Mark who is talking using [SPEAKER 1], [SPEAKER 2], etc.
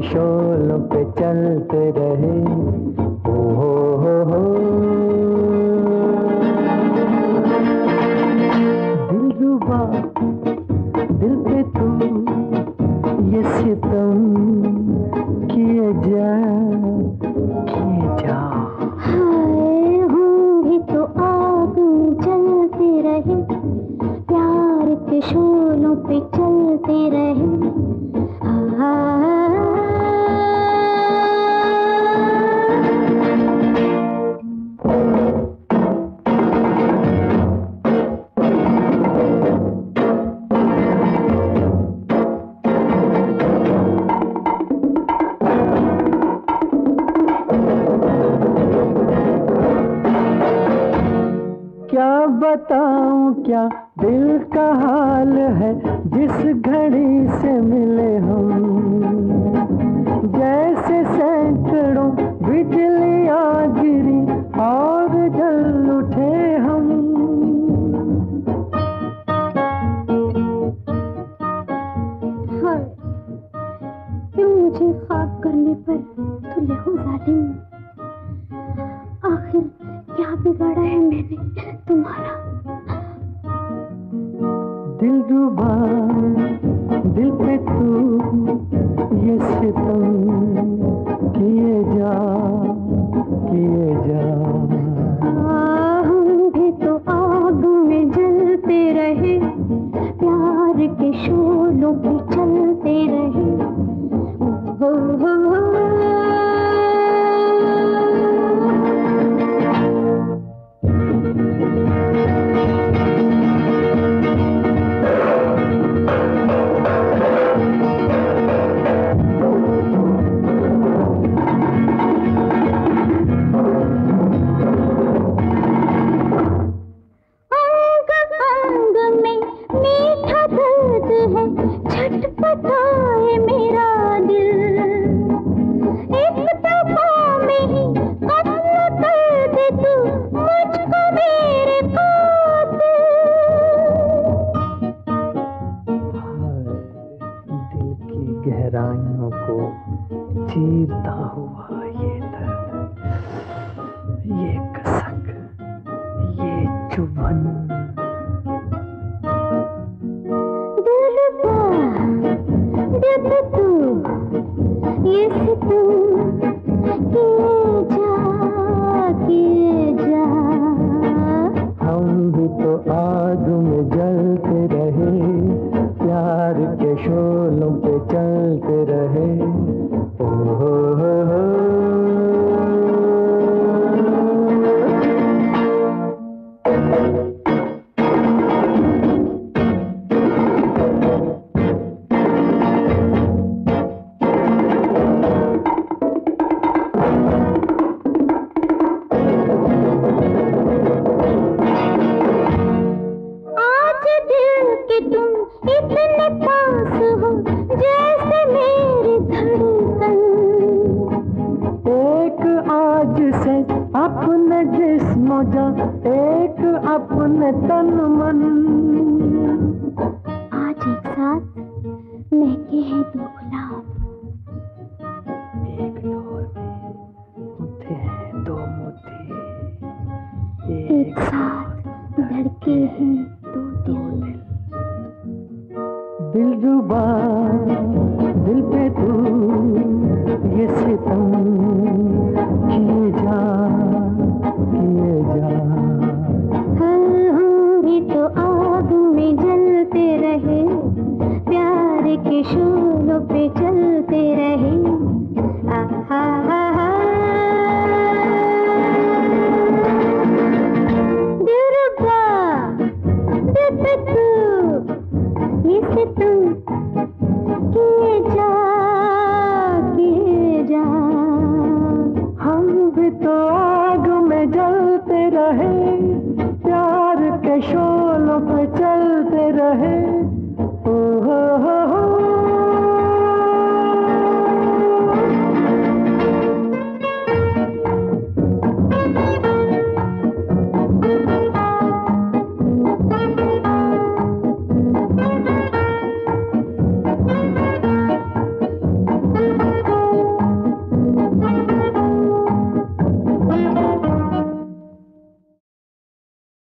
[SPEAKER 1] शोलों पे चलते रहे। ये सितम किए जा किए जा।
[SPEAKER 2] हम तो आग में जलते रहे, प्यार के शोलों पे चलते रहे।
[SPEAKER 1] बताऊँ क्या दिल का हाल है जिस घड़ी से मिले हम? जैसे सैकड़ों बिजलियाँ गिरी, और जल उठे हम।
[SPEAKER 2] हाय क्यों मुझे खाक करने पर तुले हो, जालिम। बिगाड़ा है मैंने तुम्हारा
[SPEAKER 1] दिल डूबा दिल पे तू ये सितम किए जा किए जा
[SPEAKER 2] हम भी तो आग में जलते रहे प्यार के शोलों पे चलते रहे।
[SPEAKER 1] गहराइयों को चीरता हुआ ये दर्द ये कसक ये चुभन।
[SPEAKER 2] ये
[SPEAKER 1] तू सितम शोलों पे चलते रहे। ओ हो हो हो
[SPEAKER 2] तुम इतने
[SPEAKER 1] एक अपने तन मन
[SPEAKER 2] आज एक साथ महके हैं दो गुलाब
[SPEAKER 1] एक डोर में होते हैं दो मोती।
[SPEAKER 2] एक साथ धड़के हैं दो दिल।
[SPEAKER 1] दिल। रुबा दिल पे तू ये सितम किए जा।
[SPEAKER 2] शोलों पे चलते रहे।